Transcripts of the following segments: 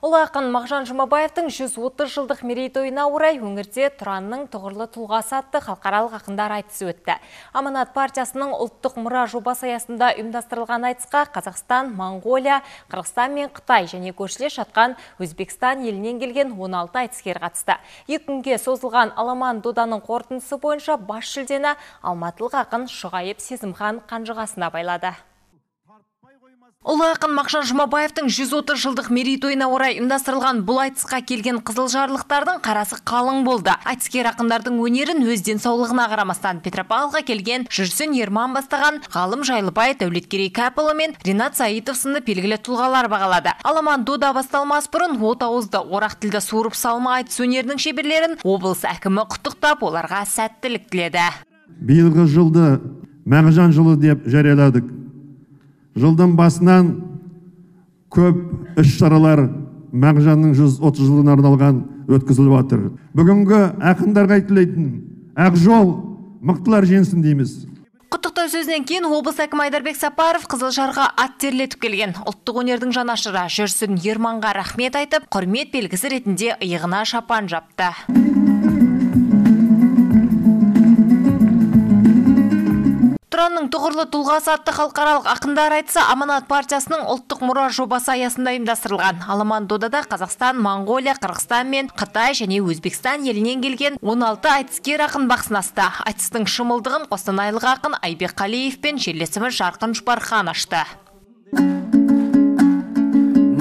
Ұлы ақын Мағжан Жұмабаевтың 130 жылдық мерейтойына орай өңірде Тұранның тұғырлы тұлғасы атты халықаралық ақындар айтысы өтті. Аманат партиясының ұлттық мұра жобасы аясында ұйымдастырылған айтысқа Қазақстан, Моңғолия, Қырғызстан мен Қытай және көршілес жатқан Өзбекстан елінен келген 16 айтыскер қатысты. Екі күнге созылған аламан доданың қорытындысы бойынша бас жүлдені алматылық ақын Шұғайып Сезімхан қанжығасына байлады. Ұлы ақын Мақшан Жұмабаевтың 130 жылдық мерейтойына орай ұйымдастырылған бұл айтысқа келген қызылжарлықтардың қарасы қалың болды. Айтыскер ақындардың өнерін өз денсаулығына қарамастан Петропавлға келген Жүрсін Ерман бастаған ғалым Жайлыбай Дәулеткерей Кәпұлы мен Ринат Саитов сынды белгілі тұлғалар бағалады. Аламан дода басталмас бұрын от ауызды орақ тілді суырып салма айтыс өнерінің шеберлерін облыс әкімі құттықтап, оларға сәттілік тіледі. Биылғы жылды Мағжан жылы деп жарияладық жылдың басынан көп іс шаралар мағжанның 130 жылына арналған өткізіліп жатыр бүгінгі ақындарға айтылатын ақ жол мықтылар жеңсін дейміз. Құттықтау сөзінен кейін облыс әкімі айдарбек сапаров қызылжарға ат терлетіп келген. Ұлттық өнердің жанашыры жүрсін ерманға рахмет айтып құрмет белгісі ретінде иығына шапан жапты. Тұранның тұғырлы тұлғасы атты халықаралық ақындар айтысы аманат партиясының ұлттық мұра жобасы аясында ұйымдастырылған. Аламан додада қазақстан моңғолия қырғызстан мен қытай және өзбекстан елінен келген 16 айтыскер ақын бақ сынасты айтыстың шымылдығын қостанайлық ақын айбек қалиев пен жерлесіміз жарқын жұпархан ашты.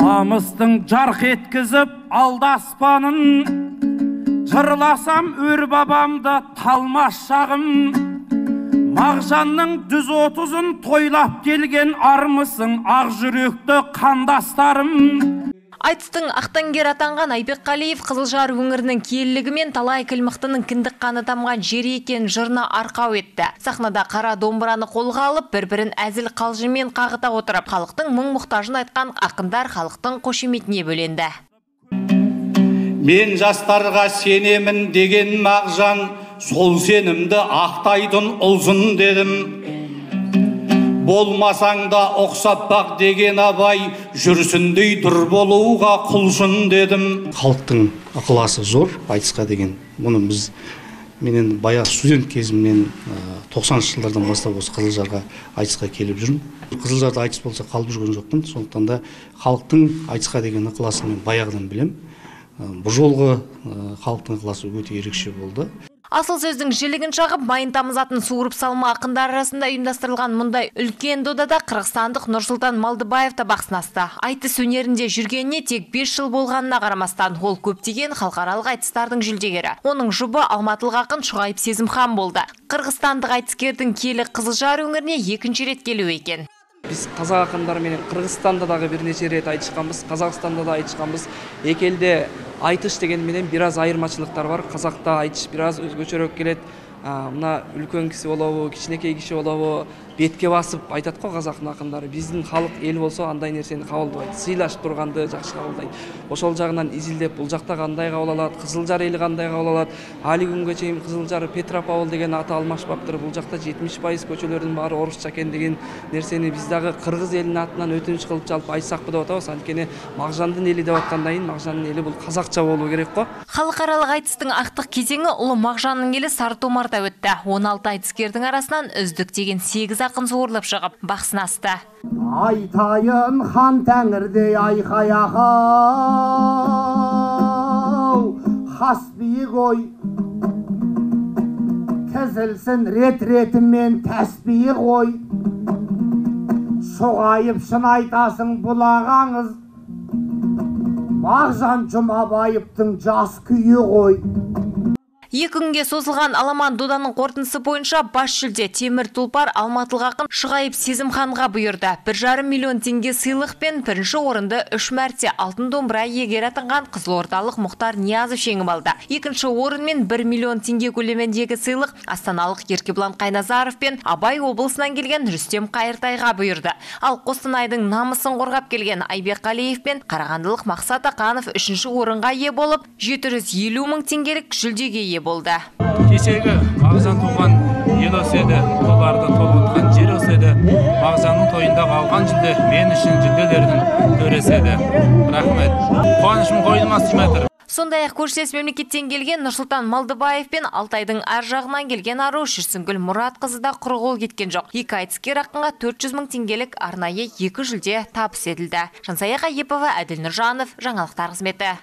Намыстың жарқ еткізіп алды аспанын жырласам өр бабамды талмас шағым. Мағжанның жүз отызын тойлап келген армысың ақ жүректі қандастарым. Айтыстың ақтаңгер атанған айбек қалиев қызылжар өңірінің киелілігі мен талай кіл кіндік қаны тамған жері екен жырына арқау етті. Сахнада қара домбыраны қолға алып бір бірін әзіл қалжыңмен қағыта отырып халықтың мұң мұқтажын айтқан ақындар халықтың қошеметіне бөленді. Мен жастарға сенемін деген мағжан сол сенімді ақтайтын ұлжын дедім. Болмасаң да ұқсап бақ деген абай жүрсіндей тұр болуға құлшын дедім. Халықтың ықыласы зор айтысқа деген. Мұны біз менен баяғы студент кезімнен тоқсаныншы жылдардан бастап осы қызылжарға айтысқа келіп жүрмін. Қызылжарда айтыс болса қалып жүрген жоқпын. Сондықтан да халықтың айтысқа деген ықыласын мен баяғыдан білемін бұл жолғы халықтың ықыласы өте ерекше болды. Асыл сөздің жілігін шағып, майын тамызатын суырып салма ақындар арасында ұйымдастырылған мұндай үлкен додада қырғызстандық Нұрсұлтан Малдыбаев та бақ сынасты. Айтыс өнерінде жүргеніне тек 5 жыл болғанына қарамастан ол көптеген халықаралық айтыстардың жүлдегері. Оның жұбы алматылық ақын Шұғайып Сезімхан болды. Қырғызстандық айтыскердің келі Қызылжар өңіріне екінші рет келу екен біз қазақ қырғызстанда дағы бірнеше рет айтышқанбыз қазақстанда да айтышқанбыз екі елде айтыш дегенменен біраз айырмашылықтар бар. Қазақта айтыш біраз өзгөчөрөөк келет. Мына үлкен кісі болобу кичинекей киши болобу бетке басып айтат го казактын акындары биздин халык эл болсо андай нерсени кабылдабайт сыйлашып турганды жакшы кабылдайт ошол жагынан изилдеп бул жакта кандай кабыл алат кызылжар эли кандай кабыл алат али күнгө чейин кызылжар петропавл деген аты алмашпаптыр бул жакта жетимиш пайыз көчөлөрдүн баары орусча экен деген нерсени биз дагы кыргыз элинин атынан өтүнүч кылып жалпы айтсакпы деп атабыз анткени мағжандын эли деп аткандан кийин мағжандын эли бул казакча болуу керек го халыкаралык айтыстын актык кезеңи улуу мағжанның эли сары томарда өттү он алты айтыскердин арасынан үздүк деген сегиз ақын зорлап шығып бақ сынасты айтайын хан тәңірдей айқай ақау хас биік ой. Тізілсін рет ретімен тәсбиі ғой шоғайып шын айтасың бұл ағаңыз. Мағжан жұмабаевтың жас күйі ғой. Екі күнге созылған аламан доданың қорытындысы бойынша бас жүлде темір тұлпар алматылық ақын шығайып сезімханға бұйырды. Бір жарым миллион теңге сыйлық пен бірінші орынды үш мәрте алтын домбыра иегері атанған қызылордалық мұхтар ниязов жеңіп алды. Екінші орын мен бір миллион теңге көлеміндегі сыйлық астаналық еркебұлан қайназаров пен абай облысынан келген рүстем қайыртайға бұйырды. Ал қостанайдың намысын қорғап келген айбек қалиев пен қарағандылық мақсат ақанов үшінші орынға ие болып жеті жүз елу мың теңгелік жүлдеге ие болды кешегі мағжан туған ел осы еді тұлпарды толғатқан жер осы көрседі мағжанның тойында қалған жүлде мен үшін жүлделердің төресі еді рахмет қуанышым қойныма сыймай Сондай ақ көршілес мемлекеттен келген Нұрсұлтан Малдыбаев пен Алтайдың ар жағынан келген ару Жүрсінгүл Мұратқызы да құр қол кеткен жоқ. Екі айтыскер ақынға 400 мың теңгелік арнайы екі жүлде табыс етілді. Жансая Қайепова, Әділ Нұржанов, жаңалықтар қызметі.